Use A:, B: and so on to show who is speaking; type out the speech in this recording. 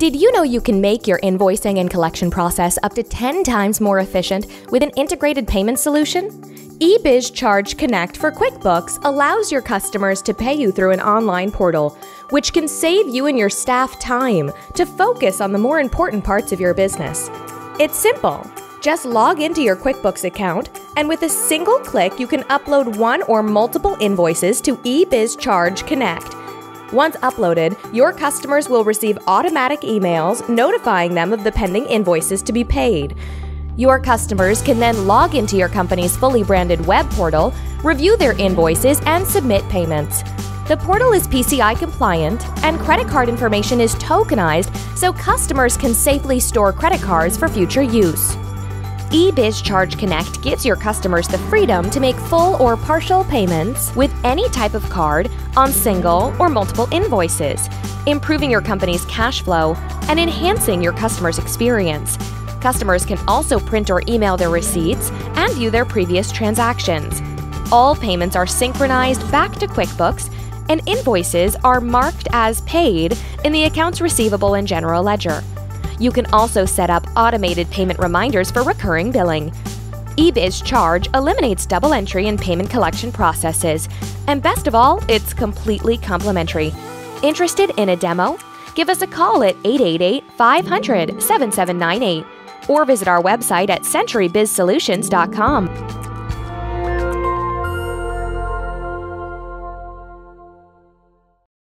A: Did you know you can make your invoicing and collection process up to 10 times more efficient with an integrated payment solution? EBizCharge Connect for QuickBooks allows your customers to pay you through an online portal, which can save you and your staff time to focus on the more important parts of your business. It's simple. Just log into your QuickBooks account, and with a single click, you can upload one or multiple invoices to EBizCharge Connect. Once uploaded, your customers will receive automatic emails notifying them of the pending invoices to be paid. Your customers can then log into your company's fully branded web portal, review their invoices, and submit payments. The portal is PCI compliant, and credit card information is tokenized so customers can safely store credit cards for future use EBizCharge Connect gives your customers the freedom to make full or partial payments with any type of card on single or multiple invoices, improving your company's cash flow and enhancing your customers' experience. Customers can also print or email their receipts and view their previous transactions. All payments are synchronized back to QuickBooks, and invoices are marked as paid in the accounts receivable and general ledger. You can also set up automated payment reminders for recurring billing. EBizCharge eliminates double entry and payment collection processes. And best of all, it's completely complimentary. Interested in a demo? Give us a call at 888 500 7798 or visit our website at centurybizsolutions.com.